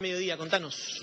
Mediodía, contanos.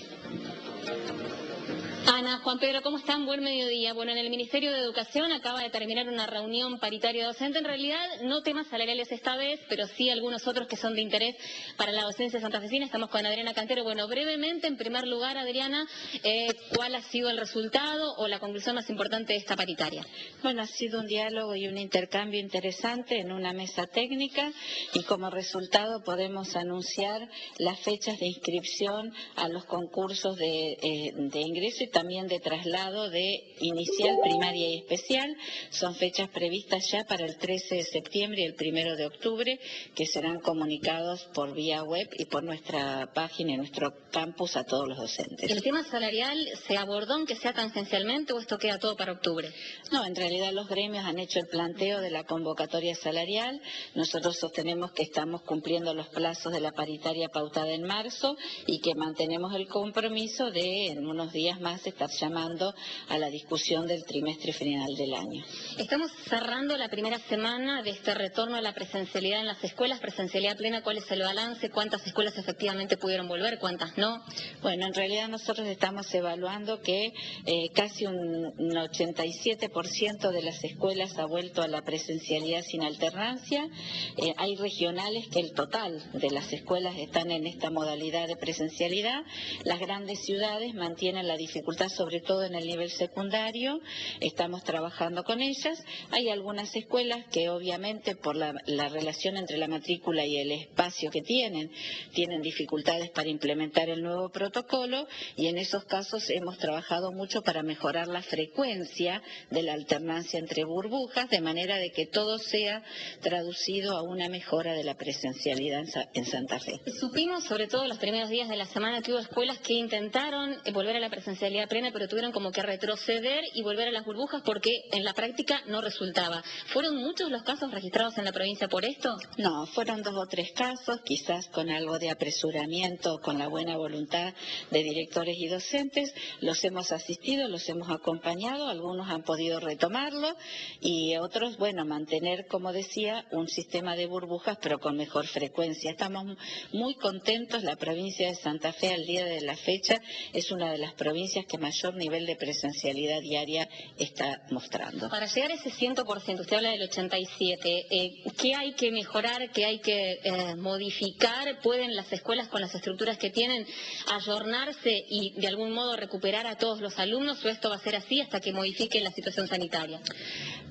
Juan Pedro, ¿cómo están? Buen mediodía. Bueno, en el Ministerio de Educación acaba de terminar una reunión paritaria docente. En realidad, no temas salariales esta vez, pero sí algunos otros que son de interés para la docencia santafesina. Estamos con Adriana Cantero. Bueno, brevemente, en primer lugar, Adriana, eh, ¿cuál ha sido el resultado o la conclusión más importante de esta paritaria? Bueno, ha sido un diálogo y un intercambio interesante en una mesa técnica y como resultado podemos anunciar las fechas de inscripción a los concursos de, eh, de ingreso y también de traslado de inicial, primaria y especial. Son fechas previstas ya para el 13 de septiembre y el 1 de octubre, que serán comunicados por vía web y por nuestra página y nuestro campus a todos los docentes. ¿El tema salarial se abordó aunque sea tangencialmente o esto queda todo para octubre? No, en realidad los gremios han hecho el planteo de la convocatoria salarial. Nosotros sostenemos que estamos cumpliendo los plazos de la paritaria pautada en marzo y que mantenemos el compromiso de en unos días más estar llamando a la discusión del trimestre final del año. Estamos cerrando la primera semana de este retorno a la presencialidad en las escuelas, presencialidad plena, ¿cuál es el balance? ¿Cuántas escuelas efectivamente pudieron volver? ¿Cuántas no? Bueno, en realidad nosotros estamos evaluando que eh, casi un, 87% de las escuelas ha vuelto a la presencialidad sin alternancia. Eh, hay regionales que el total de las escuelas están en esta modalidad de presencialidad. Las grandes ciudades mantienen la dificultad sobre todo en el nivel secundario. Estamos trabajando con ellas. Hay algunas escuelas que obviamente por la, relación entre la matrícula y el espacio que tienen, tienen dificultades para implementar el nuevo protocolo y en esos casos hemos trabajado mucho para mejorar la frecuencia de la alternancia entre burbujas, de manera de que todo sea traducido a una mejora de la presencialidad en Santa Fe. Supimos, sobre todo los primeros días de la semana, que hubo escuelas que intentaron volver a la presencialidad plena, pero tuvieron como que retroceder y volver a las burbujas porque en la práctica no resultaba. ¿Fueron muchos los casos registrados en la provincia por esto? No, fueron dos o tres casos, quizás con algo de apresuramiento, con la buena voluntad de directores y docentes. Los hemos asistido, los hemos acompañado, algunos han podido retomarlo y otros, bueno, mantener, como decía, un sistema de burbujas, pero con mejor frecuencia. Estamos muy contentos, la provincia de Santa Fe al día de la fecha es una de las provincias que mayor nivel de presencialidad diaria está mostrando. Para llegar a ese 100%, usted habla del 87%, eh, ¿qué hay que mejorar, qué hay que eh, modificar? ¿Pueden las escuelas con las estructuras que tienen ayornarse y de algún modo recuperar a todos los alumnos o esto va a ser así hasta que modifiquen la situación sanitaria?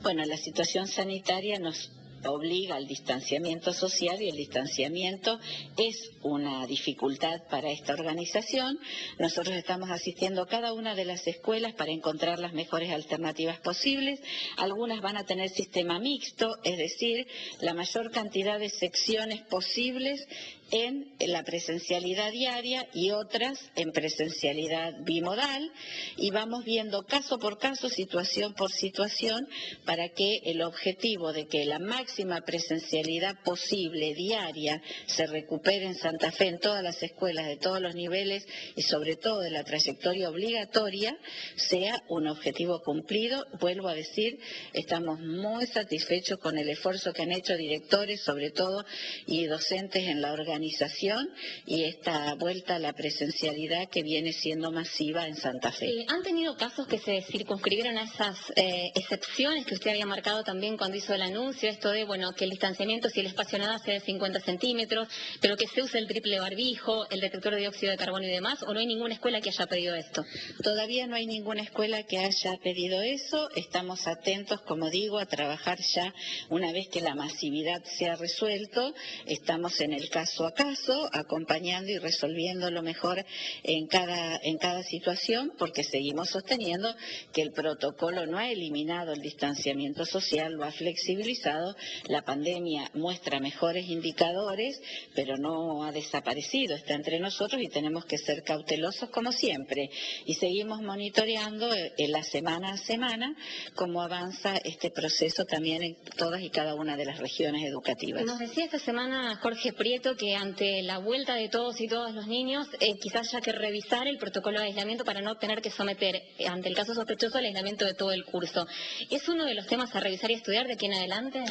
Bueno, la situación sanitaria nos obliga al distanciamiento social y el distanciamiento es una dificultad para esta organización. Nosotros estamos asistiendo a cada una de las escuelas para encontrar las mejores alternativas posibles. Algunas van a tener sistema mixto, es decir, la mayor cantidad de secciones posibles en la presencialidad diaria y otras en presencialidad bimodal y vamos viendo caso por caso, situación por situación, para que el objetivo de que la máxima presencialidad posible diaria se recupere en Santa Fe en todas las escuelas de todos los niveles y sobre todo de la trayectoria obligatoria sea un objetivo cumplido. Vuelvo a decir, estamos muy satisfechos con el esfuerzo que han hecho directores, sobre todo, y docentes en la organización organización y esta vuelta a la presencialidad que viene siendo masiva en Santa Fe. Eh, ¿Han tenido casos que se circunscribieron a esas eh, excepciones que usted había marcado también cuando hizo el anuncio? Esto de, bueno, que el distanciamiento, si el espacio nada sea de 50 centímetros, pero que se use el triple barbijo, el detector de dióxido de carbono y demás, ¿o no hay ninguna escuela que haya pedido esto? Todavía no hay ninguna escuela que haya pedido eso. Estamos atentos, como digo, a trabajar ya una vez que la masividad se ha resuelto. Estamos en el caso caso, acompañando y resolviendo lo mejor en cada, en cada situación, porque seguimos sosteniendo que el protocolo no ha eliminado el distanciamiento social, lo ha flexibilizado. La pandemia muestra mejores indicadores, pero no ha desaparecido, está entre nosotros y tenemos que ser cautelosos como siempre. Y seguimos monitoreando en eh, la semana a semana cómo avanza este proceso también en todas y cada una de las regiones educativas. Nos decía esta semana Jorge Prieto que ante la vuelta de todos y todas los niños, eh, quizás haya que revisar el protocolo de aislamiento para no tener que someter, eh, ante el caso sospechoso, al aislamiento de todo el curso. ¿Es uno de los temas a revisar y estudiar de aquí en adelante?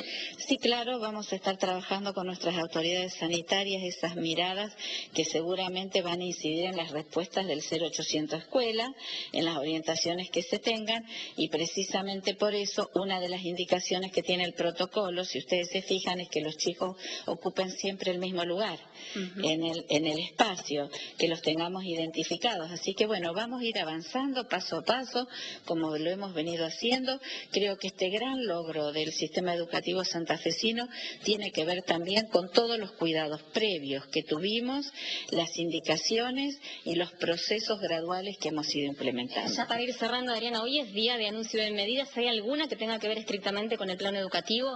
Sí, claro, vamos a estar trabajando con nuestras autoridades sanitarias esas miradas que seguramente van a incidir en las respuestas del 0800 Escuela, en las orientaciones que se tengan y precisamente por eso una de las indicaciones que tiene el protocolo, si ustedes se fijan, es que los chicos ocupen siempre el mismo lugar en, el, en el espacio, que los tengamos identificados. Así que bueno, vamos a ir avanzando paso a paso, como lo hemos venido haciendo. Creo que este gran logro del sistema educativo santafesino tiene que ver también con todos los cuidados previos que tuvimos, las indicaciones y los procesos graduales que hemos ido implementando. Ya para ir cerrando, Adriana, hoy es día de anuncio de medidas. ¿Hay alguna que tenga que ver estrictamente con el plano educativo?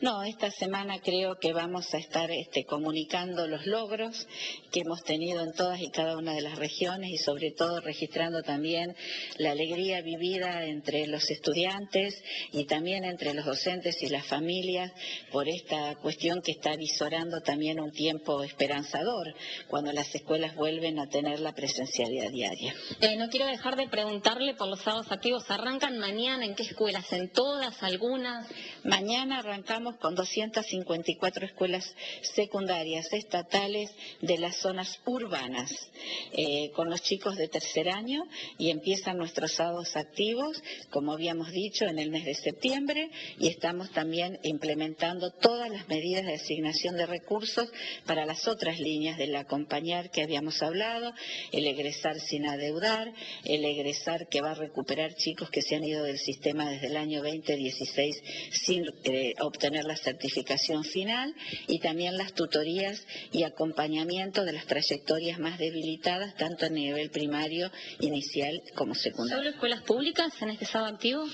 No, esta semana creo que vamos a estar este, comunicando los logros que hemos tenido en todas y cada una de las regiones y sobre todo registrando también la alegría vivida entre los estudiantes y también entre los docentes y las familias por esta cuestión que está visorando también un tiempo esperanzador cuando las escuelas vuelven a tener la presencialidad diaria. Eh, no quiero dejar de preguntarle por los sábados activos. ¿Arrancan mañana? ¿En qué escuelas? ¿En todas? ¿Algunas? Mañana arrancamos con 254 escuelas secundarias estatales de las zonas urbanas, eh, con los chicos de tercer año y empiezan nuestros sábados activos, como habíamos dicho, en el mes de septiembre y estamos también implementando todas las medidas de asignación de recursos para las otras líneas del acompañar que habíamos hablado, el egresar sin adeudar, el egresar que va a recuperar chicos que se han ido del sistema desde el año 2016 sin eh, obtener la certificación final y también las tutorías y acompañamiento de las trayectorias más debilitadas, tanto a nivel primario, inicial como secundario. ¿Solo escuelas públicas en este estado activo?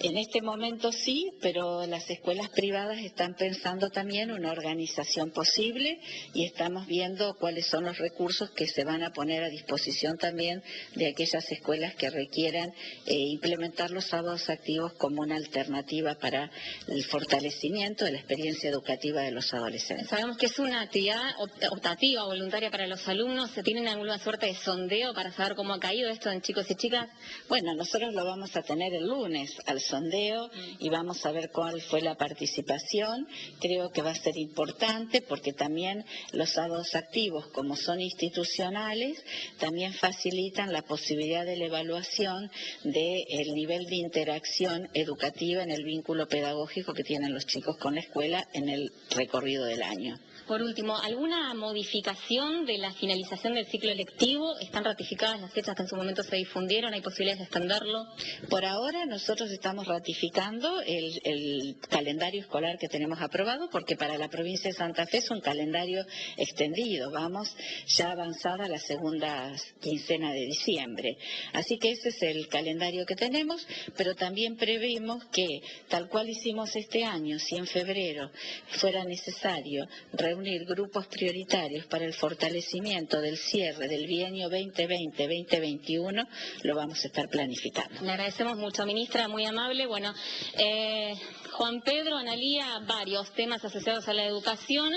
En este momento sí, pero las escuelas privadas están pensando también una organización posible y estamos viendo cuáles son los recursos que se van a poner a disposición también de aquellas escuelas que requieran eh, implementar los sábados activos como una alternativa para el fortalecimiento de la experiencia educativa de los adolescentes. Sabemos que es una actividad optativa, voluntaria para los alumnos. ¿Se tienen alguna suerte de sondeo para saber cómo ha caído esto en chicos y chicas? Bueno, nosotros lo vamos a tener el lunes al sondeo y vamos a ver cuál fue la participación. Creo que va a ser importante porque también los sábados activos, como son institucionales, también facilitan la posibilidad de la evaluación del nivel de interacción educativa en el vínculo pedagógico que tienen los chicos con la escuela en el recorrido del año. Por último, ¿alguna modificación de la finalización del ciclo electivo? ¿Están ratificadas las fechas que en su momento se difundieron? ¿Hay posibilidades de extenderlo? Por ahora nosotros estamos ratificando el, calendario escolar que tenemos aprobado porque para la provincia de Santa Fe es un calendario extendido. Vamos ya avanzada la segunda quincena de diciembre. Así que ese es el calendario que tenemos, pero también previmos que, tal cual hicimos este año, si en febrero fuera necesario reunir grupos prioritarios para el fortalecimiento del cierre del bienio 2020-2021, lo vamos a estar planificando. Le agradecemos mucho, ministra, muy amable. Bueno, eh, Juan Pedro analía varios temas asociados a la educación.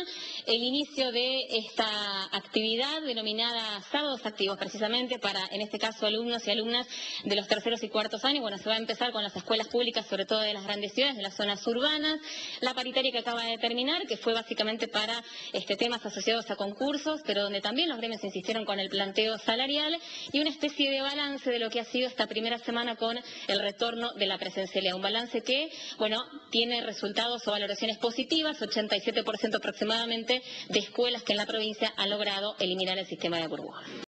El inicio de esta actividad denominada Sábados Activos, precisamente para, en este caso, alumnos y alumnas de los terceros y cuartos años. Bueno, se va a empezar con las escuelas públicas, sobre todo de las grandes ciudades, de las zonas urbanas. La paritaria que acaba de terminar, que fue básicamente para este, temas asociados a concursos, pero donde también los gremios insistieron con el planteo salarial y una especie de balance de lo que ha sido esta primera semana con el retorno de la presencialidad. Un balance que, bueno, tiene resultados o valoraciones positivas, 87% aproximadamente de escuelas que en la provincia han logrado eliminar el sistema de burbujas.